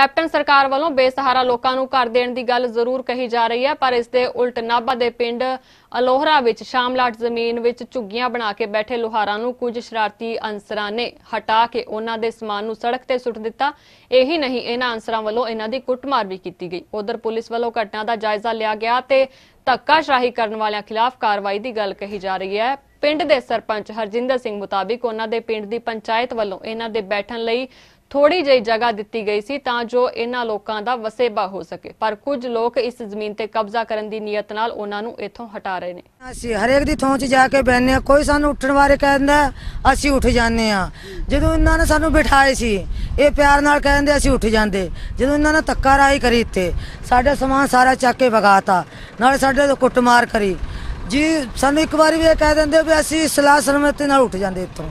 Captain ਸਰਕਾਰ ਵੱਲੋਂ ਬੇਸਹਾਰਾ ਲੋਕਾਂ ਨੂੰ ਘਰ ਦੇਣ ਦੀ ਗੱਲ ਜ਼ਰੂਰ ਕਹੀ ਜਾ ਰਹੀ ਹੈ, ਪਰ ਇਸ ਦੇ ਉਲਟ ਨਾਭਾ ਦੇ ਪਿੰਡ ਅਲੋਹਰਾ ਵਿੱਚ ਸ਼ਾਮਲਾਟ ਜ਼ਮੀਨ ਵਿੱਚ ਝੁੱਗੀਆਂ ਬਣਾ ਕੇ ਬੈਠੇ ਲੋਹਾਰਾਂ ਨੂੰ ਕੁਝ ਸ਼ਰਾਰਤੀ ਅਨਸਰਾਂ ਨੇ ਹਟਾ ਕੇ ਉਹਨਾਂ ਦੇ ਸਮਾਨ ਨੂੰ ਸੜਕ ਤੇ ਸੁੱਟ ਦਿੱਤਾ। ਇਹੀ ਨਹੀਂ, ਇਹਨਾਂ ਅਨਸਰਾਂ ਵੱਲੋਂ ਇਹਨਾਂ ਦੀ ਕੁੱਟਮਾਰ ਵੀ ਕੀਤੀ ਗਈ। ਉਧਰ ਪੁਲਿਸ ਵੱਲੋਂ ਘਟਨਾ ਦਾ ਜਾਇਜ਼ਾ ਲਿਆ ਗਿਆ ਤੇ ਧੱਕਾਸ਼ਾਹੀ ਕਰਨ ਵਾਲਿਆਂ ਖਿਲਾਫ ਕਾਰਵਾਈ ਦੀ ਗੱਲ ਕਹੀ ਜਾ ਰਹੀ ਹੈ। ਪਿੰਡ ਦੇ ਸਰਪੰਚ ਹਰਜਿੰਦਰ ਸਿੰਘ ਮੁਤਾਬਿਕ ਉਹਨਾਂ ਦੇ ਪਿੰਡ ਦੀ ਪੰਚਾਇਤ ਵੱਲੋਂ ਇਹਨਾਂ ਦੇ ਬੈਠਣ ਲਈ ਥੋੜੀ ਜਿਹੀ ਜਗ੍ਹਾ ਦਿੱਤੀ ਗਈ ਸੀ ਤਾਂ ਜੋ ਇਹਨਾਂ ਲੋਕਾਂ ਦਾ ਵਸੇਬਾ ਹੋ ਸਕੇ। ਪਰ ਕੁਝ ਲੋਕ ਇਸ ਜ਼ਮੀਨ ਤੇ ਕਬਜ਼ਾ ਕਰਨ ਦੀ ਨੀਅਤ ਨਾਲ ਉਹਨਾਂ ਨੂੰ ਇੱਥੋਂ ਹਟਾ ਰਹੇ ਨੇ। ਅਸੀਂ ਹਰੇਕ ਦੀ ਥਾਂ 'ਚ ਜਾ ਕੇ ਬੈਠਨੇ ਆ ਕੋਈ ਸਾਨੂੰ ਉੱਠਣ ਬਾਰੇ ਕਹਿੰਦਾ, ਅਸੀਂ ਉੱਠ ਜਾਂਦੇ ਆ ਜਦੋਂ ਇਹਨਾਂ ਨੇ ਸਾਨੂੰ ਬਿਠਾਏ ਸੀ, ਇਹ ਪਿਆਰ ਨਾਲ ਕਹਿੰਦੇ, ਅਸੀਂ ਉੱਠ ਜਾਂਦੇ। ਜਦੋਂ ਇਹਨਾਂ ਨੇ ਧੱਕਾ ਰਾਈ ਕਰੀ ਇੱਥੇ, ਸਾਡਾ ਸਮਾਨ ਸਾਰਾ ਚੱਕ ਕੇ ਵਗਾਤਾ, ਨਾਲੇ ਸਾਡੇ ਤੋਂ ਕੁੱਟਮਾਰ ਕਰੀ। ਜੀ, ਸਾਨੂੰ ਇੱਕ ਵਾਰੀ ਵੀ ਇਹ ਕਹਿ ਦਿੰਦੇ ਵੀ ਅਸੀਂ ਸਲਾਹ ਸਰਮਤੀ ਨਾਲ ਉੱਠ ਜਾਂਦੇ ਇੱਥੋਂ।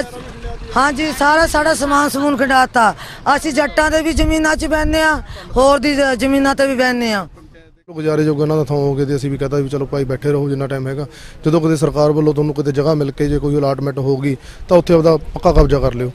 ਅਸ- ਹਾਂਜੀ, ਸਾਰਾ ਸਾਡਾ ਸਮਾਨ ਸਮੂਨ ਖੰਡਾਤਾ। ਅਸੀਂ ਜੱਟਾਂ ਦੇ ਵੀ ਜ਼ਮੀਨਾਂ 'ਚ ਬੈਠਨੇ ਆ ਹੋਰ ਦੀ ਜ਼- ਜ਼ਮੀਨਾਂ ਤੇ ਵੀ ਬੈਠਨੇ ਆ ਗੁਜ਼ਾਰੇ ਜੋਗਾ ਇਹਨਾਂ ਦਾ ਥਾਂ ਹੋ ਗਏ ਤੇ ਅਸੀਂ ਵੀ ਕਹਤਾ ਵੀ ਚਲੋ ਭਾਈ ਬੈਠੇ ਰਹੋ ਜਿੰਨਾ ਟਾਈਮ ਹੈਗਾ। ਜਦੋਂ ਕਿਤੇ ਸਰਕਾਰ ਵੱਲੋਂ ਤੁਹਾਨੂੰ ਕਿਤੇ ਜਗ੍ਹਾ ਮਿਲ ਕੇ ਜੇ ਕੋਈ ਅਲਾਟਮੈਂਟ ਹੋਊਗੀ, ਤਾਂ ਉੱਥੇ ਆਪਦਾ ਪੱਕਾ ਕਬਜ਼ਾ ਕਰ ਲਿਓ।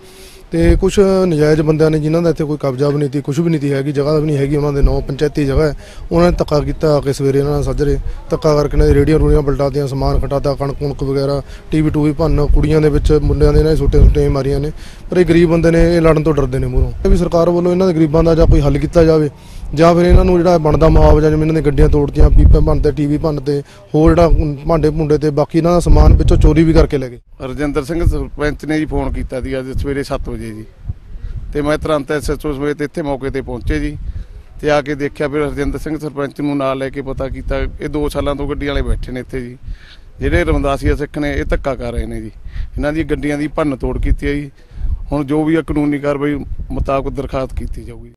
ਤੇ ਕੁਝ ਨਜਾਇਜ਼ ਬੰਦਿਆਂ ਨੇ ਜਿਨ੍ਹਾਂ ਦਾ ਇੱਥੇ ਕੋਈ ਕਬਜ਼ਾ ਵੀ ਨਹੀਂ ਸੀ ਕੁਝ ਵੀ ਨਹੀਂ ਸੀ ਹੈਗੀ, ਜਗ੍ਹਾ ਵੀ ਨਹੀਂ ਹੈਗੀ, ਉਹਨਾਂ ਦੇ ਨੌ ਪੰਚਾਇਤੀ ਜਗ੍ਹਾ ਹੈ। ਉਹਨਾਂ ਨੇ ਧੱਕਾ ਕੀਤਾ ਆ ਕੇ ਸਵੇਰੇ ਇਹਨਾਂ ਨਾਲ ਸੱਜਰੇ ਧੱਕਾ ਕਰਕੇ ਇਹਨਾਂ ਦੀ ਰੇੜੀਆਂ ਰੂੜੀਆਂ ਪਲਟਾਤੀਆਂ ਸਮਾਨ ਖਟਾਤਾ, ਕਣਕ ਕੁਣਕ ਵਗੈਰਾ, ਟੀਵੀ ਟੂਵੀ ਭੰਨ, ਕੁੜੀਆਂ ਦੇ ਵਿੱਚ ਮੁੰਡਿਆਂ ਦੇ ਇਹਨਾਂ ਨੇ ਛੋਟੇ ਛੋਟੇ ਮਾਰੀਆਂ ਨੇ। ਪਰ ਇਹ ਗਰੀਬ ਬੰਦੇ ਨੇ, ਇਹ ਲੜਨ ਤੋਂ ਡਰਦੇ ਨੇ ਮੂਹਰੋਂ। ਵੀ ਸਰਕਾਰ ਵੱਲੋਂ ਇਹਨਾਂ ਦੇ ਗਰੀਬਾਂ ਦਾ ਜਾਂ ਕੋਈ ਹੱਲ ਕੀਤਾ ਜਾਵੇ ਜਾਂ ਫਿਰ ਇਹਨਾਂ ਨੂੰ ਜਿਹੜਾ ਬਣਦਾ ਮੁਆਵਜ਼ਾ, ਜਿਵੇਂ ਇਹਨਾਂ ਨੇ ਗੱਡੀਆਂ ਤੋੜਤੀਆਂ, ਪੀਪੇ ਭੰਨਤੇ ਟੀਵੀ ਭੰਨਤੇ ਹੋਰ ਜਿਹੜਾ ਭਾਂਡੇ ਭੁੰਡੇ ਤੇ, ਬਾਕੀ ਇਹਨਾਂ ਦਾ ਸਮਾਨ ਵਿੱਚੋਂ ਚੋਰੀ ਵੀ ਕਰਕੇ ਲੈ ਗਏ। ਰਜਿੰਦਰ ਸਿੰਘ ਸਰਪੰਚ ਨੇ ਜੀ ਫੋਨ ਕੀਤਾ ਸੀ ਅੱਜ ਸਵੇਰੇ 7 ਵਜੇ ਜੀ। ਤੇ ਮੈਂ ਤੁਰੰਤ ਐਸਐਚਓ ਸਮੇਤ ਇੱਥੇ ਮੌਕੇ ਤੇ ਪਹੁੰਚੇ ਜੀ। ਤੇ ਆ ਕੇ ਦੇਖਿਆ ਫਿਰ ਰਜਿੰਦਰ ਸਿੰਘ ਸਰਪੰਚ ਨੂੰ ਨਾਲ ਲੈ ਕੇ ਪਤਾ ਕੀਤਾ, ਇਹ 2 ਸਾਲਾਂ ਤੋਂ ਗੱਡੀਆਂ ਵਾਲੇ ਬੈਠੇ ਨੇ ਇੱਥੇ ਜੀ। ਜਿਹੜੇ ਰਮਦਾਸੀਆ ਸਿੱਖ ਨੇ, ਇਹ ਧੱਕਾ ਕਰ ਰਹੇ ਨੇ ਜੀ। ਇਹਨਾਂ ਦੀ ਗੱਡੀਆਂ ਦੀ ਭੰਨ ਤੋੜ ਕੀਤੀ ਹੈ ਜੀ। ਹੁਣ ਜੋ ਵੀ ਆ ਕਾਨੂੰਨੀ ਕਾਰਵਾਈ ਮੁਤਾਬਕ ਦਰਖਾਸਤ ਕੀਤੀ ਜਾਊਗੀ।